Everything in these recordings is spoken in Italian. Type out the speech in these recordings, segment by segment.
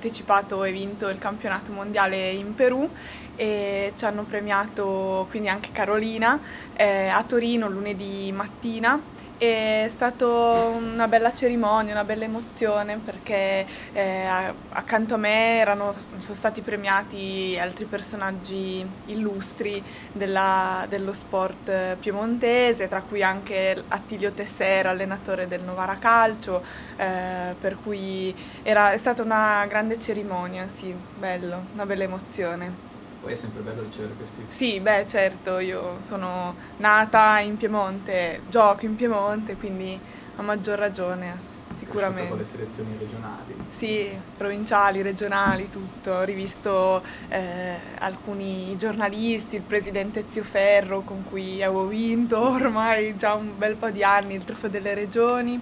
partecipato e vinto il campionato mondiale in Perù e ci hanno premiato quindi anche Carolina eh, a Torino lunedì mattina è stata una bella cerimonia, una bella emozione perché eh, accanto a me erano, sono stati premiati altri personaggi illustri della, dello sport piemontese, tra cui anche Attilio Tessera, allenatore del Novara Calcio, eh, per cui era, è stata una grande cerimonia, sì, bello, una bella emozione. Poi è sempre bello ricevere questi... Sì, beh certo, io sono nata in Piemonte, gioco in Piemonte, quindi a maggior ragione sicuramente. con le selezioni regionali? Sì, provinciali, regionali, tutto. Ho rivisto eh, alcuni giornalisti, il presidente Zio Ferro con cui avevo vinto ormai già un bel po' di anni il trofeo delle regioni.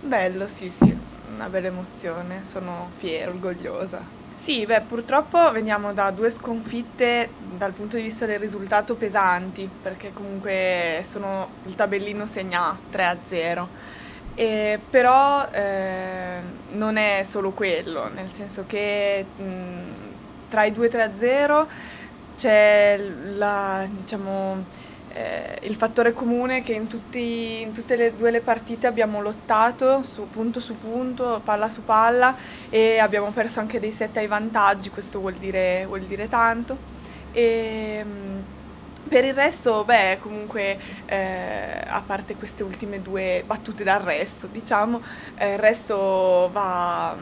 Bello, sì, sì, una bella emozione, sono fiera, orgogliosa. Sì, beh, purtroppo veniamo da due sconfitte dal punto di vista del risultato pesanti, perché comunque sono, il tabellino segna 3-0. E, però eh, non è solo quello, nel senso che mh, tra i 2-3-0 c'è la, diciamo, eh, il fattore comune è che in, tutti, in, tutte e due le partite abbiamo lottato su punto su punto, palla su palla e abbiamo perso anche dei set ai vantaggi, questo vuol dire, vuol dire tanto. E, mm, per il resto, beh, comunque, eh, a parte queste ultime due battute d'arresto, diciamo, eh, il resto va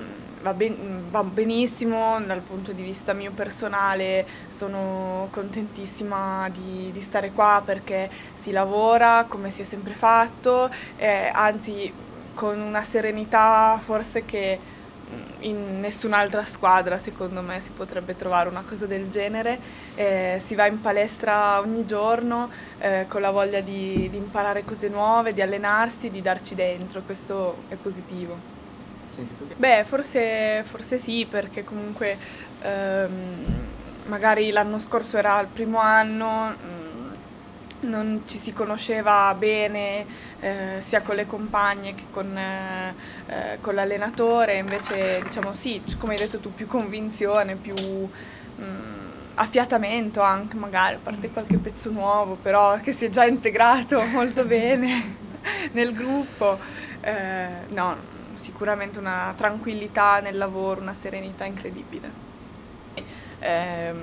va, ben, va, benissimo dal punto di vista mio personale, sono contentissima di, di stare qua perché si lavora come si è sempre fatto, eh, anzi con una serenità forse che mm, in nessun'altra squadra secondo me si potrebbe trovare una cosa del genere, eh, si va in palestra ogni giorno eh, con la voglia di, di imparare cose nuove, di allenarsi, di darci dentro, questo è positivo. Senti tu che... Beh, forse, forse sì, perché comunque ehm, magari l'anno scorso era il primo anno, mm, non ci si conosceva bene eh, sia con le compagne che con, eh, eh, con, l'allenatore, invece diciamo sì, come hai detto tu, più convinzione, più mh, mm, affiatamento anche magari, a parte qualche pezzo nuovo, però che si è già integrato molto bene nel gruppo. Eh, no, sicuramente una tranquillità nel lavoro, una serenità incredibile. Eh,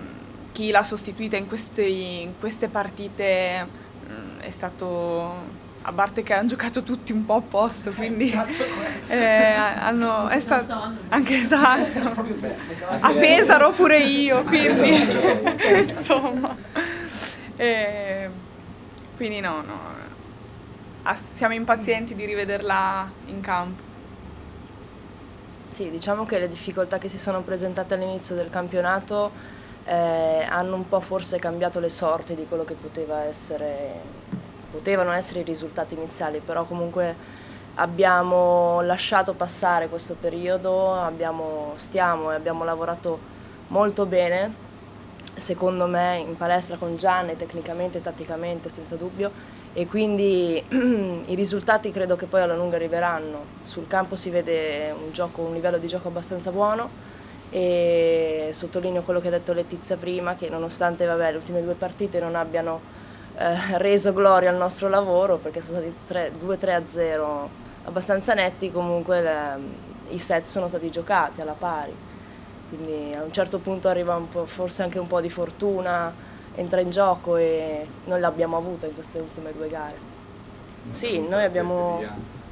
chi l'ha sostituita in queste, in queste partite mh, mm, è stato a parte che hanno giocato tutti un po' a posto, quindi eh, hanno, è stato anche esatto. A Pesaro pure io, quindi insomma. Eh, quindi no, no, siamo impazienti di rivederla in campo. Sì, diciamo che le difficoltà che si sono presentate all'inizio del campionato eh, hanno un po' forse cambiato le sorti di quello che poteva essere, potevano essere i risultati iniziali, però comunque abbiamo lasciato passare questo periodo, abbiamo, stiamo e abbiamo lavorato molto bene, secondo me in palestra con Gianni, tecnicamente e tatticamente senza dubbio, e quindi i risultati credo che poi alla lunga arriveranno. Sul campo si vede un, gioco, un livello di gioco abbastanza buono e sottolineo quello che ha detto Letizia prima, che nonostante vabbè, le ultime due partite non abbiano eh, reso gloria al nostro lavoro, perché sono stati 2-3 a 0 abbastanza netti, comunque le, i set sono stati giocati alla pari. Quindi a un certo punto arriva forse anche un po' di fortuna, entra in gioco e non l'abbiamo avuta in queste ultime due gare. Sì, noi abbiamo,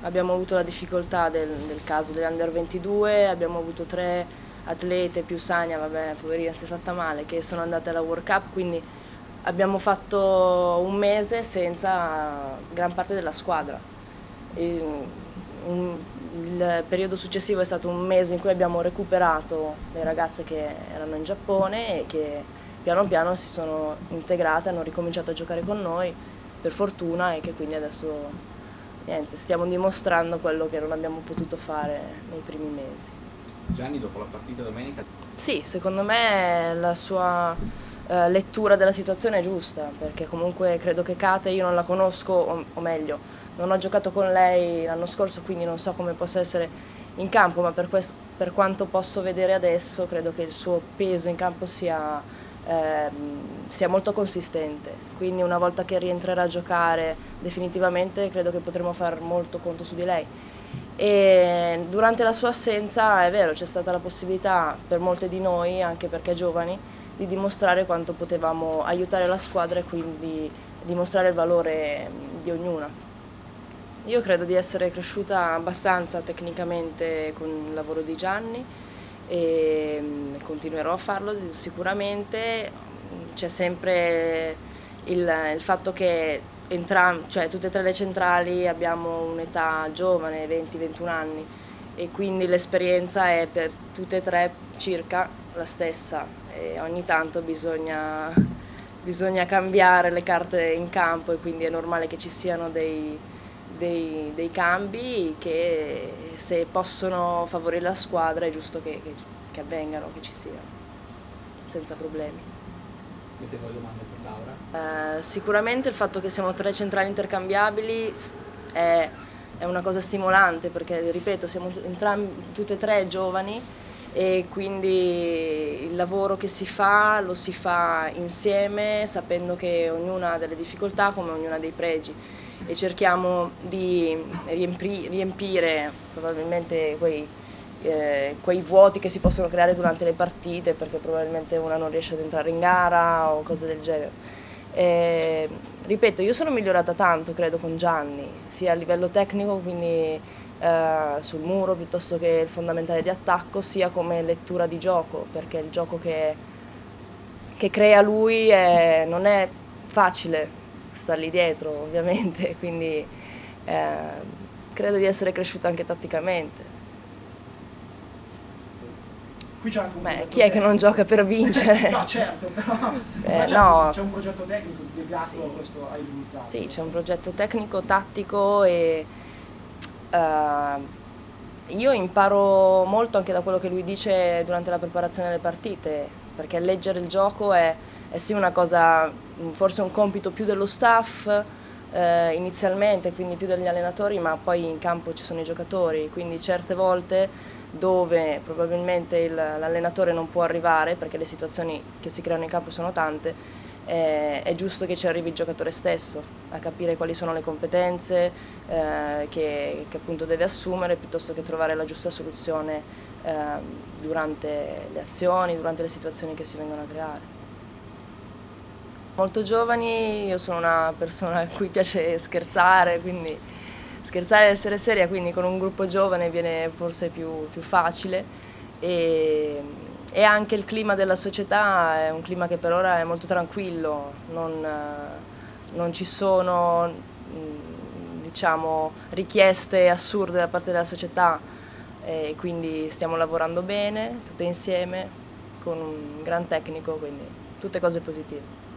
abbiamo avuto la difficoltà del, del, caso dell'Under 22, abbiamo avuto tre atlete più Sania, vabbè, poverina si è fatta male, che sono andate alla World Cup, quindi abbiamo fatto un mese senza gran parte della squadra. E un, il periodo successivo è stato un mese in cui abbiamo recuperato le ragazze che erano in Giappone e che piano piano si sono integrate, hanno ricominciato a giocare con noi, per fortuna, e che quindi adesso niente, stiamo dimostrando quello che non abbiamo potuto fare nei primi mesi. Gianni, dopo la partita domenica? Sì, secondo me la sua eh, lettura della situazione è giusta, perché comunque credo che Kate io non la conosco, o, o meglio, non ho giocato con lei l'anno scorso, quindi non so come possa essere in campo, ma per questo per quanto posso vedere adesso, credo che il suo peso in campo sia, ehm, sia molto consistente. Quindi una volta che rientrerà a giocare definitivamente credo che potremo fare molto conto su di lei. E durante la sua assenza è vero, c'è stata la possibilità per molte di noi, anche perché giovani, di dimostrare quanto potevamo aiutare la squadra e quindi dimostrare il valore di ognuna. Io credo di essere cresciuta abbastanza tecnicamente con il lavoro di Gianni e mm, continuerò a farlo sicuramente. C'è sempre il, il, fatto che entram, cioè, tutte e tre le centrali abbiamo un'età giovane, 20-21 anni, e quindi l'esperienza è per tutte e tre circa la stessa e ogni tanto bisogna, bisogna cambiare le carte in campo e quindi è normale che ci siano dei dei, dei, cambi che se possono favorire la squadra è giusto che, che, che avvengano, che ci siano, senza problemi. Avete voi domande per Laura? Uh, sicuramente il fatto che siamo tre centrali intercambiabili è, è una cosa stimolante perché, ripeto, siamo entrambi, tutte e tre giovani e quindi il lavoro che si fa lo si fa insieme sapendo che ognuna ha delle difficoltà come ognuna ha dei pregi e cerchiamo di riempri, riempire probabilmente quei, eh, quei vuoti che si possono creare durante le partite perché probabilmente una non riesce ad entrare in gara o cose del genere. E, ripeto, io sono migliorata tanto, credo, con Gianni, sia a livello tecnico, quindi eh, sul muro piuttosto che il fondamentale di attacco, sia come lettura di gioco, perché il gioco che, che crea lui è, non è facile, sta lì dietro ovviamente, quindi eh, credo di essere cresciuta anche tatticamente. Qui c'è anche un Beh, chi è che non gioca per vincere? no, certo, però eh, c'è, no. c'è, un progetto tecnico legato sì. a questo ai risultati. Sì, c'è un progetto tecnico, tattico e uh, io imparo molto anche da quello che lui dice durante la preparazione delle partite, perché leggere il gioco è, è sì una cosa, forse un compito più dello staff eh, inizialmente, quindi più degli allenatori, ma poi in campo ci sono i giocatori, quindi certe volte dove probabilmente l'allenatore non può arrivare perché le situazioni che si creano in campo sono tante, eh, è giusto che ci arrivi il giocatore stesso a capire quali sono le competenze eh, che, che, appunto deve assumere piuttosto che trovare la giusta soluzione eh, durante le azioni, durante le situazioni che si vengono a creare. Molto giovani, io sono una persona a cui piace scherzare, quindi scherzare ed essere seria, quindi con un gruppo giovane viene forse più, più facile e, e, anche il clima della società è un clima che per ora è molto tranquillo, non, non ci sono diciamo, richieste assurde da parte della società e quindi stiamo lavorando bene, tutte insieme, con un gran tecnico, quindi tutte cose positive.